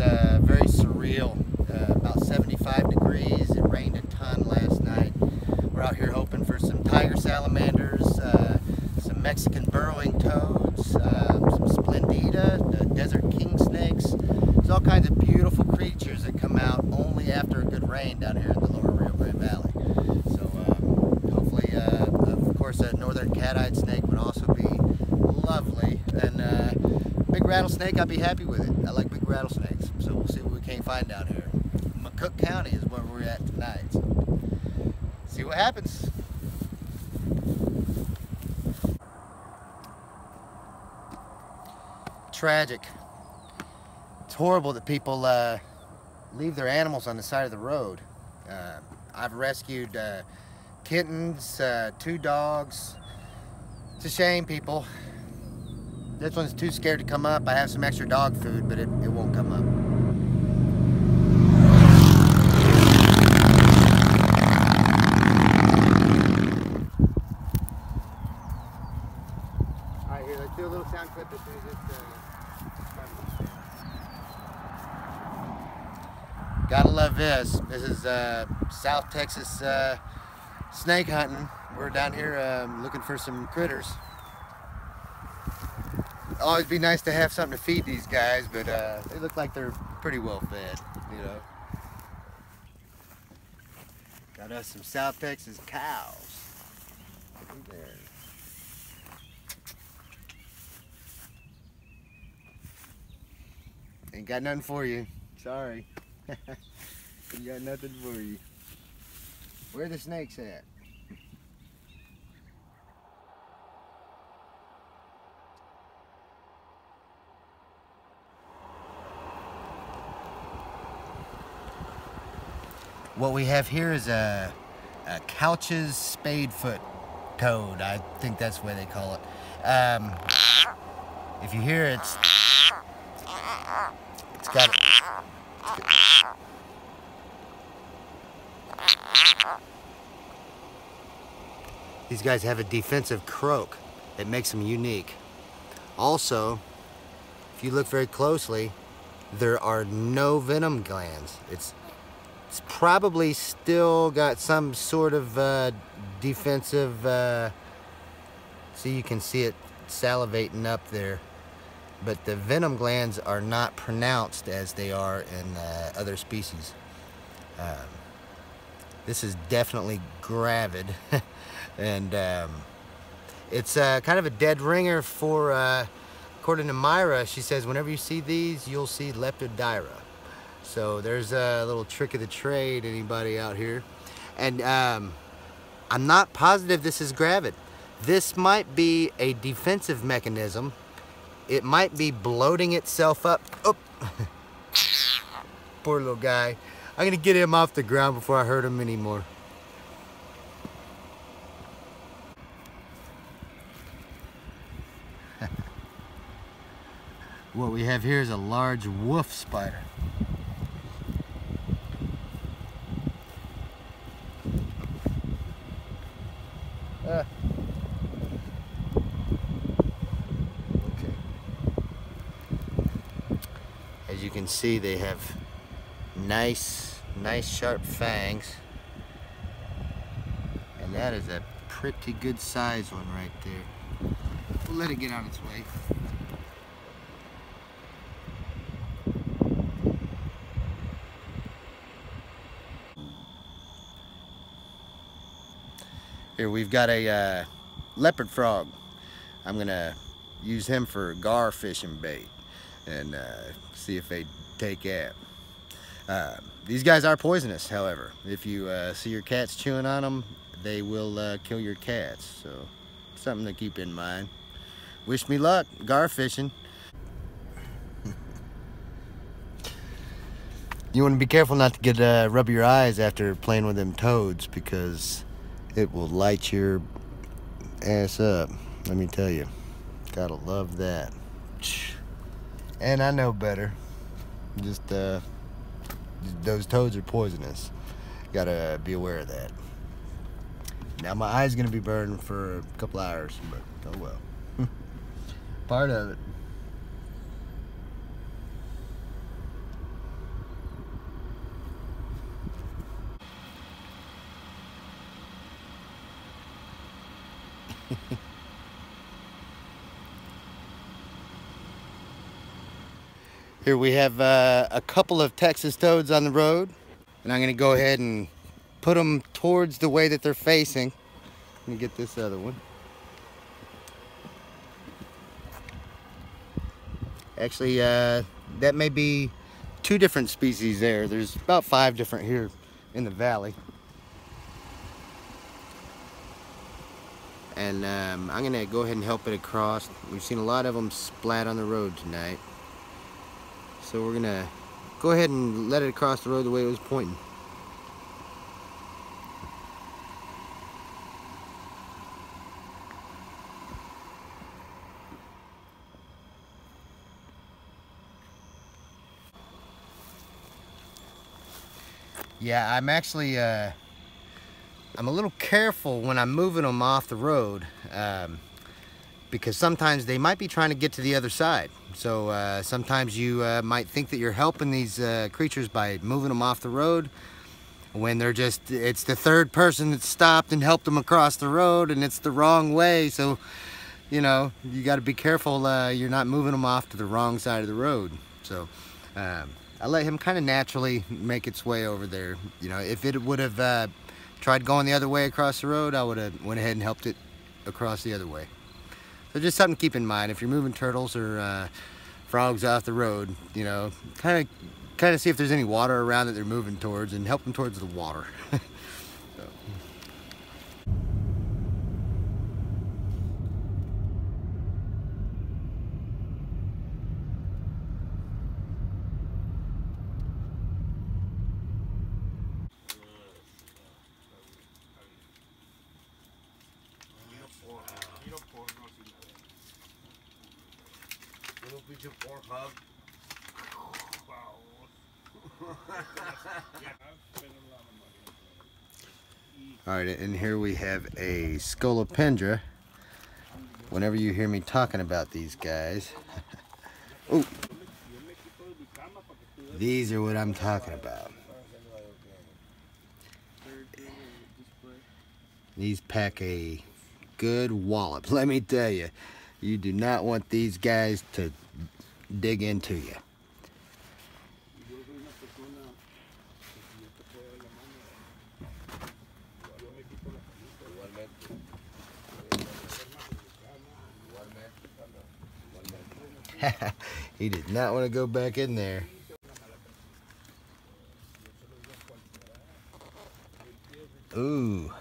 uh, very surreal. Uh, about 75 degrees. It rained a ton last night. We're out here hoping for some tiger salamanders, uh, some Mexican burrowing toads, uh, some splendida, desert king snakes. There's all kinds of beautiful creatures that come out only after a good rain down here in the lower Rio Grande Valley. So um, hopefully, uh, of course, a northern cat-eyed snake would also be lovely. And uh, big rattlesnake, I'd be happy with it. I like big rattlesnakes. So we'll see what we can't find down here. McCook County is where we're at tonight. So see what happens. Tragic. It's horrible that people uh, leave their animals on the side of the road. Uh, I've rescued uh, kittens, uh, two dogs. It's a shame, people. This one's too scared to come up. I have some extra dog food, but it, it won't come up. Alright, here, let's do a little sound clip as soon as it's, uh, Gotta love this. This is uh, South Texas uh, snake hunting. We're down here um, looking for some critters. Always be nice to have something to feed these guys, but uh, they look like they're pretty well fed, you know. Got us some South Texas cows. Ain't got nothing for you. Sorry. Ain't got nothing for you. Where the snakes at? What we have here is a, a Couch's spadefoot toad. I think that's the way they call it. Um, if you hear it, it's, it's got These guys have a defensive croak that makes them unique. Also, if you look very closely, there are no venom glands. It's it's probably still got some sort of uh, defensive. Uh, see, you can see it salivating up there, but the venom glands are not pronounced as they are in uh, other species. Um, this is definitely gravid, and um, it's uh, kind of a dead ringer for. Uh, according to Myra, she says whenever you see these, you'll see Leptodeira. So there's a little trick of the trade, anybody out here. And um, I'm not positive this is gravid. This might be a defensive mechanism. It might be bloating itself up. Oh, poor little guy. I'm gonna get him off the ground before I hurt him anymore. what we have here is a large wolf spider. Okay. As you can see, they have nice, nice sharp fangs. And that is a pretty good size one right there. We'll let it get on its way. Here we've got a uh, leopard frog. I'm gonna use him for gar fishing bait and uh, see if they take at. Uh, these guys are poisonous, however. If you uh, see your cats chewing on them, they will uh, kill your cats. So something to keep in mind. Wish me luck, gar fishing. you want to be careful not to get uh, rub your eyes after playing with them toads because it will light your ass up. Let me tell you. Gotta love that. And I know better. Just, uh, those toads are poisonous. Gotta be aware of that. Now my eye's gonna be burning for a couple hours, but oh well. Part of it. Here we have uh, a couple of Texas toads on the road. And I'm gonna go ahead and put them towards the way that they're facing. Let me get this other one. Actually, uh, that may be two different species there. There's about five different here in the valley. And um, I'm gonna go ahead and help it across. We've seen a lot of them splat on the road tonight. So we're gonna go ahead and let it cross the road the way it was pointing. Yeah, I'm actually, uh, I'm a little careful when I'm moving them off the road um, because sometimes they might be trying to get to the other side. So uh, sometimes you uh, might think that you're helping these uh, creatures by moving them off the road when they're just, it's the third person that stopped and helped them across the road and it's the wrong way. So, you know, you got to be careful uh, you're not moving them off to the wrong side of the road. So, um, I let him kind of naturally make its way over there. You know, if it would have uh, tried going the other way across the road, I would have went ahead and helped it across the other way. So just something to keep in mind. If you're moving turtles or uh, frogs off the road, you know, kind of kind of see if there's any water around that they're moving towards and help them towards the water. All right, and here we have a Scolopendra. Whenever you hear me talking about these guys, oh, these are what I'm talking about. These pack a good wallop. Let me tell you, you do not want these guys to dig into you. he did not want to go back in there. Ooh.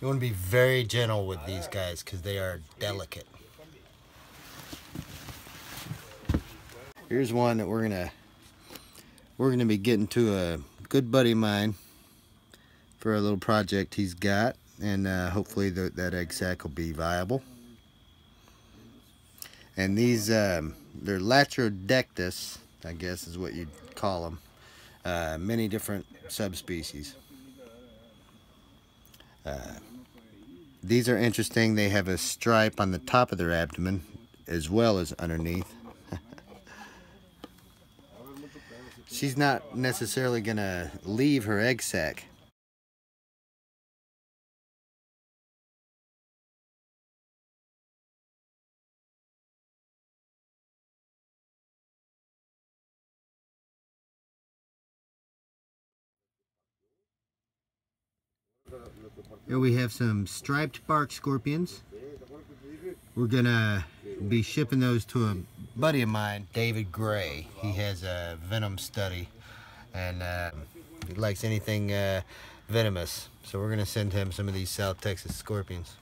You want to be very gentle with these guys because they are delicate. Here's one that we're gonna we're gonna be getting to a good buddy of mine for a little project he's got, and uh, hopefully the, that egg sac will be viable. And these um, they're Latrodectus, I guess is what you'd call them. Uh, many different subspecies. Uh, these are interesting. They have a stripe on the top of their abdomen as well as underneath. She's not necessarily going to leave her egg sac. Here we have some striped bark scorpions. We're gonna be shipping those to a buddy of mine, David Gray. He has a venom study and uh, he likes anything uh, venomous. So we're gonna send him some of these South Texas scorpions.